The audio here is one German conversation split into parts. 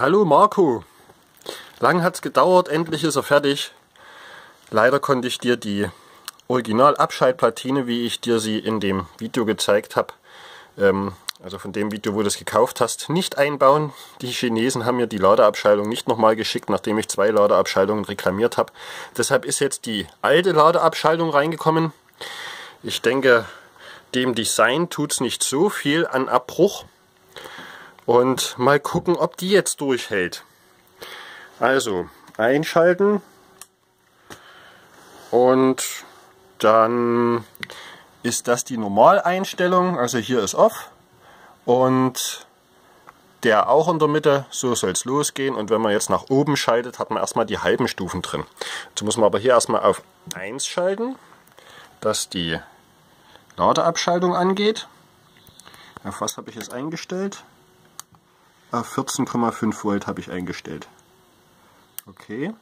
Hallo Marco. Lang hat's gedauert, endlich ist er fertig. Leider konnte ich dir die Original-Abschaltplatine, wie ich dir sie in dem Video gezeigt habe, ähm, also von dem Video, wo du es gekauft hast, nicht einbauen. Die Chinesen haben mir die Ladeabschaltung nicht nochmal geschickt, nachdem ich zwei Ladeabschaltungen reklamiert habe. Deshalb ist jetzt die alte Ladeabschaltung reingekommen. Ich denke, dem Design tut es nicht so viel an Abbruch. Und mal gucken, ob die jetzt durchhält. Also, einschalten. Und dann ist das die Normaleinstellung. Also hier ist Off. Und der auch in der Mitte, so soll es losgehen. Und wenn man jetzt nach oben schaltet, hat man erstmal die halben Stufen drin. Jetzt muss man aber hier erstmal auf 1 schalten, dass die Ladeabschaltung angeht. Auf was habe ich es eingestellt? Auf 14,5 Volt habe ich eingestellt. Okay.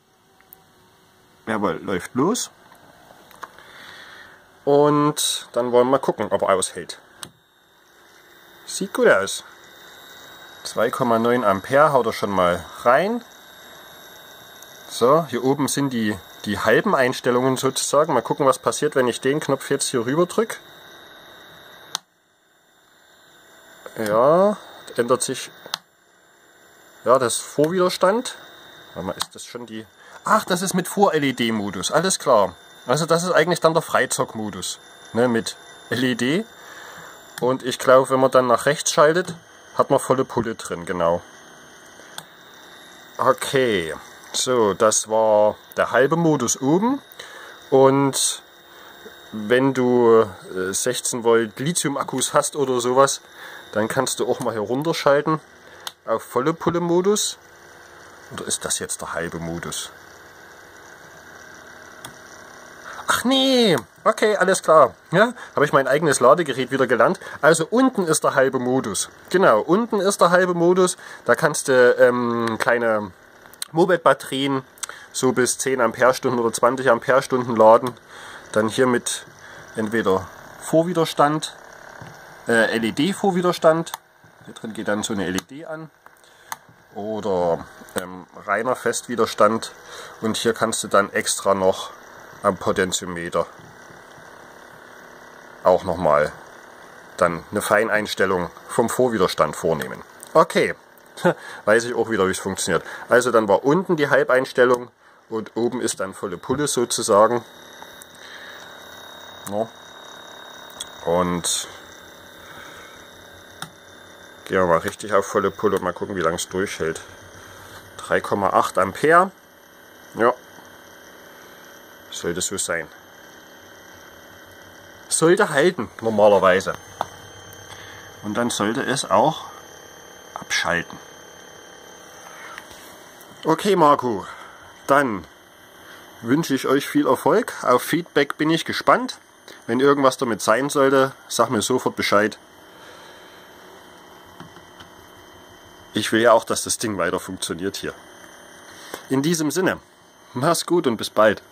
Jawohl, läuft los. Und dann wollen wir mal gucken, ob er aushält. Sieht gut aus. 2,9 Ampere haut er schon mal rein. So, hier oben sind die, die halben Einstellungen sozusagen. Mal gucken, was passiert, wenn ich den Knopf jetzt hier rüber drücke. Ja, ändert sich. Ja, das Vorwiderstand. Ist das schon die... Ach, das ist mit Vor-LED-Modus. Alles klar. Also das ist eigentlich dann der Freizock-Modus. Ne, mit LED. Und ich glaube, wenn man dann nach rechts schaltet, hat man volle Pulle drin, genau. Okay, so, das war der halbe Modus oben. Und wenn du 16 äh, Volt Lithium-Akkus hast oder sowas, dann kannst du auch mal hier runterschalten auf volle Pulle Modus. Oder ist das jetzt der halbe Modus? Ach nee, okay, alles klar. Ja, habe ich mein eigenes Ladegerät wieder gelernt. Also unten ist der halbe Modus. Genau, unten ist der halbe Modus. Da kannst du ähm, kleine Moped-Batterien so bis 10 Ampere-Stunden oder 20 Ampere-Stunden laden. Dann hier mit entweder Vorwiderstand äh, LED-Vorwiderstand. Hier drin geht dann so eine LED an. Oder ähm, reiner Festwiderstand. Und hier kannst du dann extra noch am Potentiometer auch nochmal dann eine Feineinstellung vom Vorwiderstand vornehmen. Okay, weiß ich auch wieder, wie es funktioniert. Also dann war unten die Halbeinstellung und oben ist dann volle Pulle sozusagen. Und Gehen wir mal richtig auf volle Pulle und mal gucken, wie lange es durchhält. 3,8 Ampere. Ja. Sollte so sein. Sollte halten, normalerweise. Und dann sollte es auch abschalten. Okay, Marco. Dann wünsche ich euch viel Erfolg. Auf Feedback bin ich gespannt. Wenn irgendwas damit sein sollte, sag mir sofort Bescheid. Ich will ja auch, dass das Ding weiter funktioniert hier. In diesem Sinne, mach's gut und bis bald.